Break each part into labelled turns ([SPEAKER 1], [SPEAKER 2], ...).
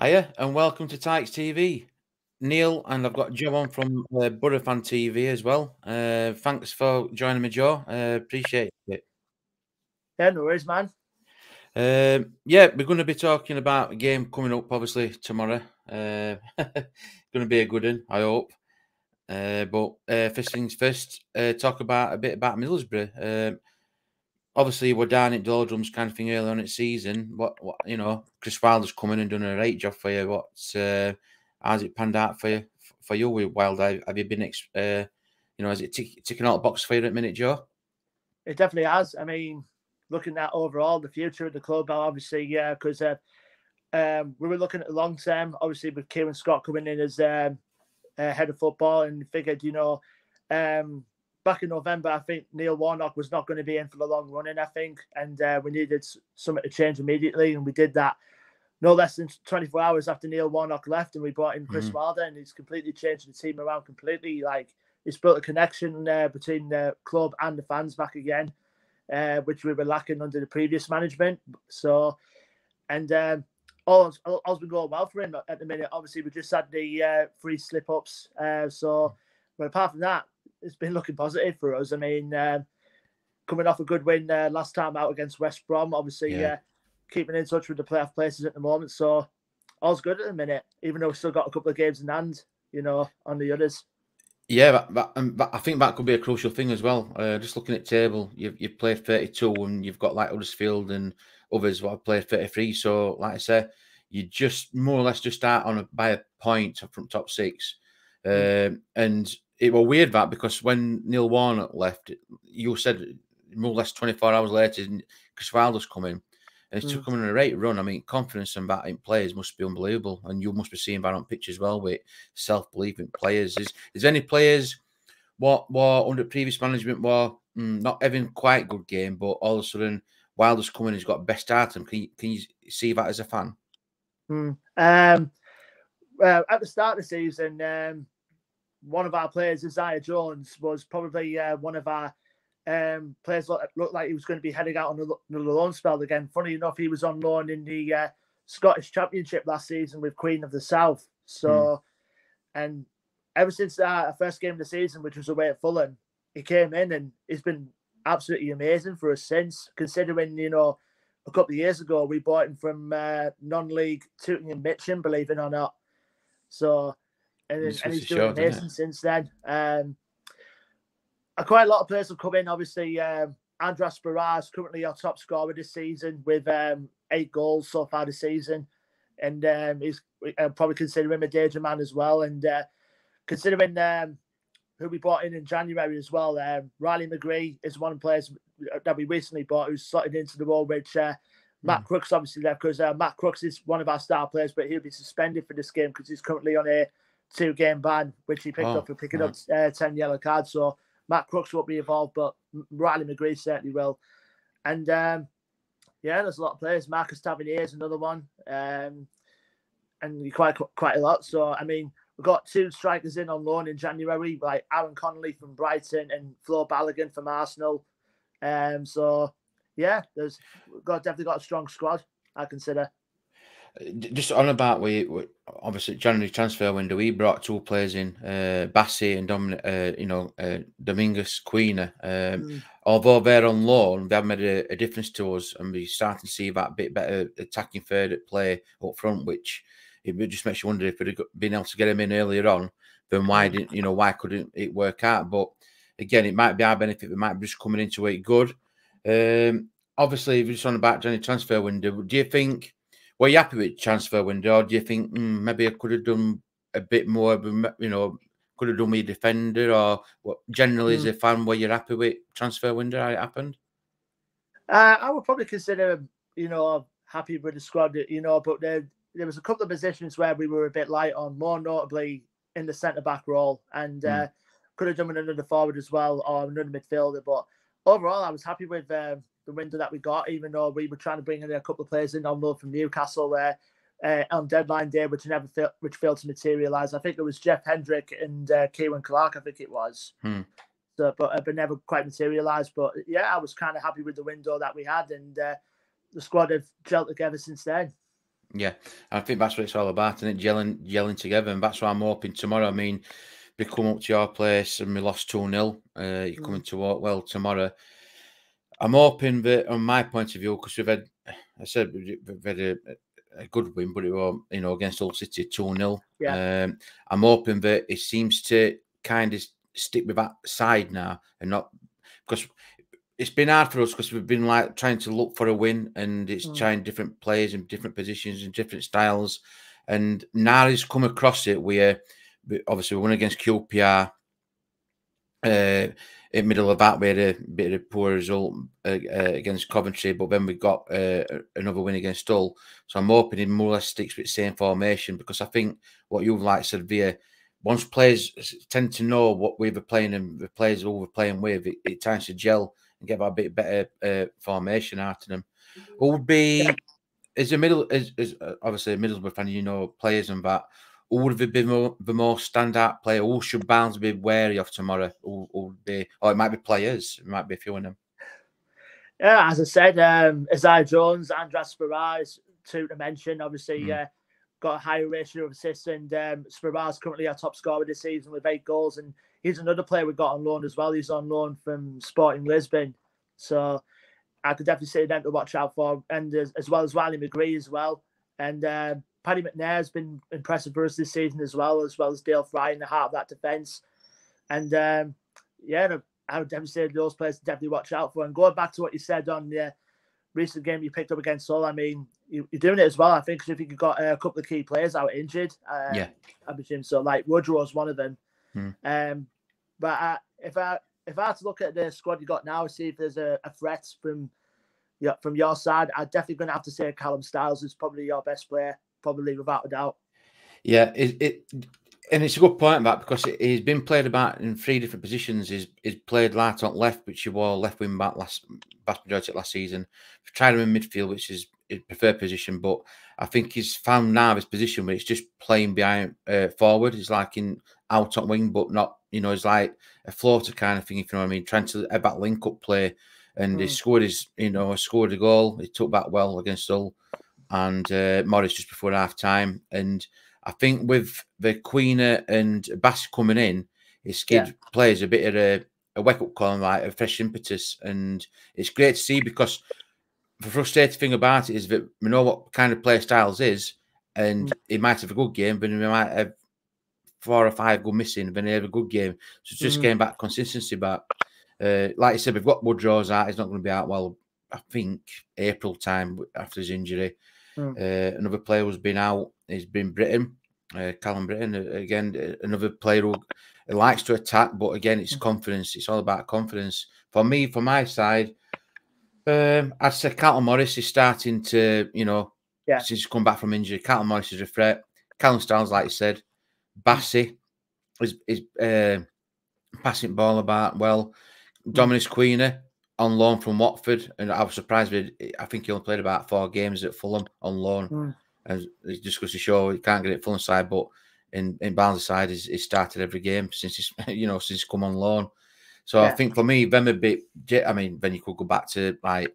[SPEAKER 1] Hiya, and welcome to Tykes TV. Neil, and I've got Joe on from uh, Borough Fan TV as well. Uh, thanks for joining me, Joe. Uh, appreciate it.
[SPEAKER 2] Yeah, no worries, man.
[SPEAKER 1] Um, yeah, we're going to be talking about a game coming up, obviously, tomorrow. Uh, going to be a good one, I hope. Uh, but uh, first things first, uh, talk about a bit about Middlesbrough. Um, obviously we're down at Doldrums kind of thing early on in the season. What, what you know, Chris Wilder's come in and done a great job for you. What's uh, how's it panned out for you for you with Wilder? Have you been, uh, you know, has it tick, ticking all the for you at the minute, Joe?
[SPEAKER 2] It definitely has. I mean, looking at overall the future of the club, obviously, yeah, because uh, um, we were looking at the long term, obviously with Kieran Scott coming in as um, uh, head of football, and figured, you know, um, back in November, I think Neil Warnock was not going to be in for the long running, I think, and uh, we needed something to change immediately, and we did that no less than 24 hours after Neil Warnock left, and we brought in Chris mm-hmm. Wilder, and he's completely changed the team around completely. Like he's built a connection uh, between the club and the fans back again, uh, which we were lacking under the previous management. So, and um, all all's been going well for him at the minute. Obviously, we just had the uh, three slip ups, uh, so but apart from that, it's been looking positive for us. I mean, um, coming off a good win uh, last time out against West Brom, obviously yeah. uh, keeping in touch with the playoff places at the moment. So all's good at the minute, even though we've still got a couple of games in hand, you know, on the others.
[SPEAKER 1] Yeah, but, I think that could be a crucial thing as well. Uh, just looking at table, you've you've played 32 and you've got like Huddersfield and others what have played 33. So, like I say, you just more or less just start on a, by a point from top six. Mm. Um, and it was weird that because when Neil Warnock left, you said more or less 24 hours later, Chris Wilder's coming. And it's mm. took him a great run. I mean, confidence and that in players must be unbelievable. And you must be seeing that on pitch as well with self belief in players. Is is any players what were under previous management were mm, not having quite good game, but all of a sudden Wilder's coming, he's got best. And can you, can you see that as a fan?
[SPEAKER 2] Mm. Um, well, at the start of the season, um, one of our players, Isaiah Jones, was probably uh, one of our um, players looked, looked like he was going to be heading out on the loan spell again. Funny enough, he was on loan in the uh, Scottish Championship last season with Queen of the South. So, mm. and ever since our first game of the season, which was away at Fulham, he came in and he's been absolutely amazing for us since. Considering you know, a couple of years ago we bought him from uh, non-league Tooting and Mitcham, believe it or not. So and, and he's doing amazing since then. Um, quite a lot of players have come in. Obviously, um, Andraz Sporar currently our top scorer this season with um, eight goals so far this season, and um, he's uh, probably consider him a danger man as well. And uh, considering um, who we bought in in January as well, um, Riley McGree is one of the players that we recently bought who's slotted into the role which uh, Matt mm. Crooks obviously left because uh, Matt Crooks is one of our star players, but he'll be suspended for this game because he's currently on a two game ban, which he picked oh, up for picking right. up uh, 10 yellow cards. So Matt Crooks won't be involved, but Riley McGree certainly will. And um, yeah, there's a lot of players. Marcus Tavernier is another one. Um, and quite quite a lot. So I mean, we've got two strikers in on loan in January, like Aaron Connolly from Brighton and Flo Balogun from Arsenal. Um, so yeah, there's we've got definitely got a strong squad. I consider
[SPEAKER 1] just on about we, we obviously January transfer window, we brought two players in, uh, Bassi and Dominic, uh, you know, uh, Domingos Quina. Um, mm. Although they're on loan, they have made a, a, difference to us, and we're starting to see that bit better attacking third at play up front, which it just makes you wonder if we'd have been able to get him in earlier on, then why mm. didn't you know why couldn't it work out? But again, it might be our benefit. We might be just coming into it good. Um, obviously, if you're just on about January transfer window, do you think? Were you happy with transfer window? Or do you think mm, maybe I could have done a bit more? You know, could have done me defender, or what? Generally, mm. as a fan, were you happy with transfer window? How it happened?
[SPEAKER 2] Uh, I would probably consider, you know, happy with the squad. You know, but there there was a couple of positions where we were a bit light on, more notably in the centre back role, and mm. uh, could have done with another forward as well or another midfielder. But overall, I was happy with. Um, the window that we got, even though we were trying to bring in a couple of players in on loan from Newcastle there uh, on deadline day, which never failed, which failed to materialise. I think it was Jeff Hendrick and uh, Ciaran Clark. I think it was. Hmm. So, but uh, but never quite materialised. But yeah, I was kind of happy with the window that we had, and uh, the squad have gelled together since then.
[SPEAKER 1] Yeah, I think that's what it's all about, and it gelling, gelling together, and that's what I'm hoping tomorrow. I mean, we come up to your place and we lost 2 0. Uh, you're mm. coming to work well tomorrow. I'm hoping that, on my point of view, because we've had, I said, we've had a, a good win, but it was, you know, against Hull City 2 0. Yeah. Um, I'm hoping that it seems to kind of stick with that side now and not because it's been hard for us because we've been like trying to look for a win and it's mm. trying different players and different positions and different styles. And now he's come across it where obviously we won against QPR. Uh, in middle of that, we had a bit of a poor result uh, uh, against Coventry, but then we got uh, another win against Hull. So I'm hoping he more or less sticks with the same formation because I think what you've like said, Via, once players tend to know what we were playing and the players who we're playing with, it, it tends to gel and get a bit better uh, formation out of them. Who would be is the middle is, is uh, obviously a Middlesbrough fan, you know, players and that. Who would have been more, the more standout player? Who should Barnes be wary of tomorrow? Who, who would be, or it might be players, it might be a few of them.
[SPEAKER 2] Yeah, as I said, um, Isaiah Jones, Andraz Sporar, two to mention. Obviously, mm. uh, got a higher ratio of assists, and um, Sporar currently our top scorer this season with eight goals. And he's another player we got on loan as well. He's on loan from Sporting Lisbon, so I could definitely say them to watch out for, and as, as well as Riley McGree as well. And uh, Paddy McNair has been impressive for us this season as well, as well as Dael Fry in the heart of that defence. And um, yeah, I would definitely say those players to definitely watch out for. And going back to what you said on the recent game you picked up against Hull, I mean, you, are doing it as well. I think if you've got a couple of key players out injured, uh,
[SPEAKER 1] yeah,
[SPEAKER 2] I presume so. Like Woodrow Woodrow's one of them. Hmm. Um, but I, if I if I had to look at the squad you got now, see if there's a, a threat from yeah, from your side, I'm definitely going to have to say Callum Styles is probably your best player, probably without a doubt.
[SPEAKER 1] Yeah, it, it and it's a good point that because he's been played about in three different positions. He's, he's played light on left, which he wore left wing back last vast majority of last season. We've tried him in midfield, which is his preferred position, but I think he's found now his position where it's just playing behind uh, forward. He's like in out on wing, but not you know, it's like a floater kind of thing. If you know what I mean, trying to about link up play, and mm. he scored his you know scored a goal. He took that well against Hull, and uh, Morris just before half time. And I think with the Quina and Bass coming in, it skid yeah. players a bit of a, a wake up call, and like a fresh impetus, and it's great to see because the frustrating thing about it is that we know what kind of play styles is, and mm. he might have a good game, but he might have four or five go missing, then he have a good game. So just mm. getting back consistency back. Uh, like I said, we've got Woodrow's out. He's not going to be out. Well, I think April time after his injury. Mm. Uh, another player who's been out. He's been Brittain, uh, Callum Brittain. Uh, again, another player who likes to attack, but again, it's mm. confidence. It's all about confidence. For me, for my side, um, I'd say Carlton Morris is starting to, you know, yeah. since he's come back from injury. Carlton Morris is a threat. Callum Styles, like you said, Bassi is is uh, passing ball about well. Hmm. Dominic Quina on loan from Watford, and I was surprised. With, I think he only played about four games at Fulham on loan, mm. and it just goes to show he can't get it Fulham side, but in in Barnes' side, he's, he's started every game since he's you know since he's come on loan. So yeah. I think for me, them a bit. I mean, then you could go back to like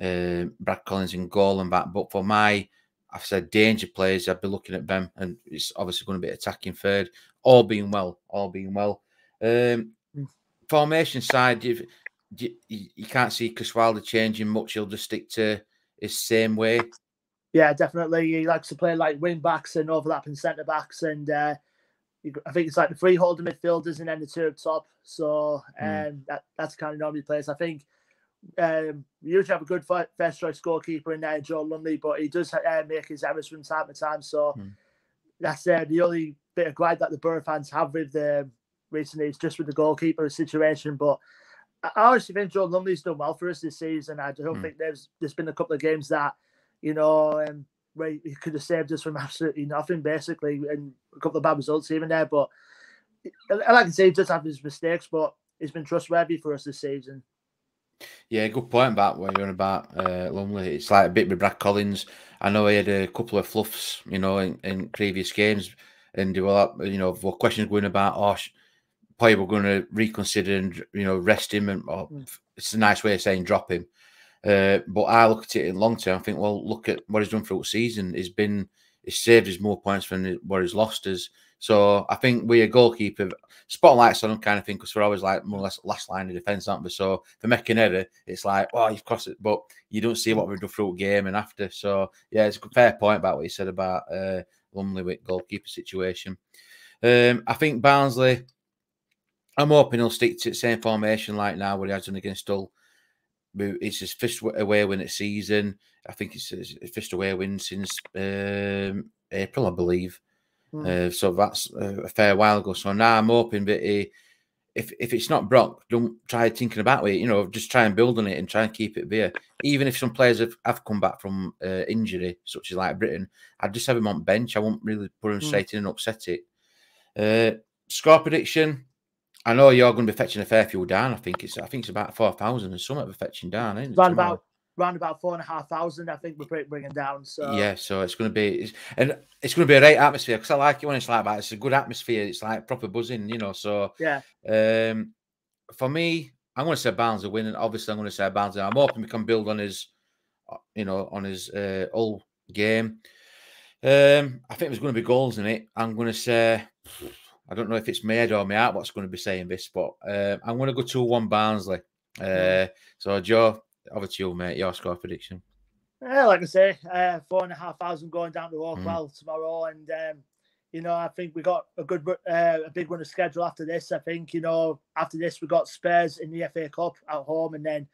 [SPEAKER 1] uh, Brad Collins in goal and that. But for my, I've said danger players, I'd be looking at them, and it's obviously going to be attacking third. All being well, all being well. Um, mm. formation side, you, can't see Chris changing much. He'll just stick to his same way.
[SPEAKER 2] Yeah, definitely. He likes to play like wing backs and overlapping centre backs, and uh, I think it's like the three holding midfielders and then the two up top. So mm. um, that, that's kind of normally plays. I think um, we usually have a good first choice scorekeeper in there, Joe Lumley, but he does uh, make his errors from time to time. So mm. that's uh, the only bit of gripe that the Borough fans have with the recently is just with the goalkeeper situation. But I honestly think Joe Lumley's done well for us this season. I don't mm. think there's there's been a couple of games that you know um, where he could have saved us from absolutely nothing, basically, and a couple of bad results even there. But I like to say, he does have his mistakes, but he's been trustworthy for us this season.
[SPEAKER 1] Yeah, good point about what you're on about uh, Lumley. It's like a bit with Brad Collins. I know he had a couple of fluffs, you know, in, in previous games, and there were, you know, were questions going about, oh, probably we're going to reconsider and you know rest him, and or, mm. it's a nice way of saying drop him. Uh, but I look at it in long term. I think, well, look at what he's done throughout the season. He's been, he's saved us more points than what he's lost us. So I think we a goalkeeper spotlights on him kind of thing because we're always like more or less last line of defence, aren't we? So for an error, it's like, oh, you've crossed it, but you don't see what we've done through game and after. So yeah, it's a fair point about what you said about uh, Lumley with goalkeeper situation. Um, I think Barnsley. I'm hoping he'll stick to the same formation like now what he has done against Hull. It's his first away win at season. I think it's his first away win since um, April, I believe. Mm. Uh, so that's a fair while ago. So now I'm hoping that he, if if it's not Brock, don't try thinking about it. You know, just try and build on it and try and keep it there. Even if some players have, have come back from uh, injury, such as like Brittain, I'd just have him on bench. I won't really put him mm. straight in and upset it. Uh, score prediction. I know you're going to be fetching a fair few down. I think it's I think it's about four thousand and some of fetching down. Isn't
[SPEAKER 2] it? Round about around about four and a half thousand. I think we're bringing down. So
[SPEAKER 1] yeah, so it's going to be it's, and it's going to be a great atmosphere because I like it when it's like that. It's a good atmosphere. It's like proper buzzing, you know. So
[SPEAKER 2] yeah.
[SPEAKER 1] Um, for me, I'm going to say Barnes are winning. Obviously, I'm going to say Barnes. I'm hoping we can build on his, you know, on his uh, old game. Um, I think there's going to be goals in it. I'm going to say. I don't know if it's made or me out what's going to be saying this, but uh, I'm going to go 2 1 Barnsley. Uh, so, Joe, over to you, mate. Your score prediction.
[SPEAKER 2] Yeah, like I say, uh, four and a half thousand going down to Oakwell mm. tomorrow, and um, you know I think we got a good, uh, a big runner schedule after this. I think you know after this we got Spurs in the FA Cup at home, and then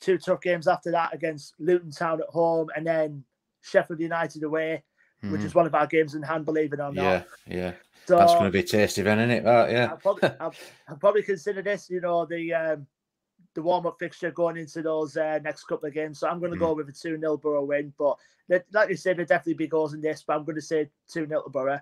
[SPEAKER 2] two tough games after that against Luton Town at home, and then Sheffield United away, mm. which is one of our games in hand, believe it or not.
[SPEAKER 1] Yeah, yeah. So, That's going to be tasty, then, isn't it? Right, yeah.
[SPEAKER 2] I'll probably, I'll, I'll probably consider this, you know, the um, the warm up fixture going into those uh, next couple of games. So I'm going to mm. go with a 2 0 Borough win. But like you said, there definitely be goals in this, but I'm going to say 2 0 to Borough.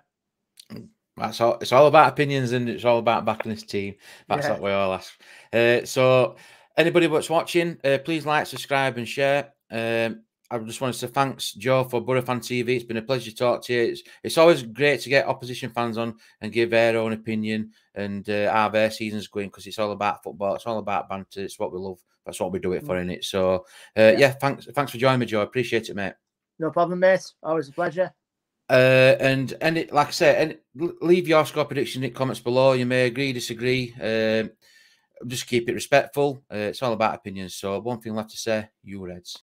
[SPEAKER 1] That's all. It's all about opinions and it's all about backing this team. That's yeah. what we all ask. Uh, so, anybody that's watching, uh, please like, subscribe, and share. Um, I just want to say thanks, Joe, for Borough Fan TV. It's been a pleasure to talk to you. It's, it's always great to get opposition fans on and give their own opinion and uh, how their season's going because it's all about football. It's all about banter. It's what we love. That's what we do it for, in it. So, uh, yeah. yeah, thanks, thanks for joining me, Joe. Appreciate it, mate.
[SPEAKER 2] No problem, mate. Always a pleasure.
[SPEAKER 1] Uh, and and it, like I said, and leave your score prediction in the comments below. You may agree, disagree. Uh, just keep it respectful. Uh, it's all about opinions. So, one thing left to say: you Reds.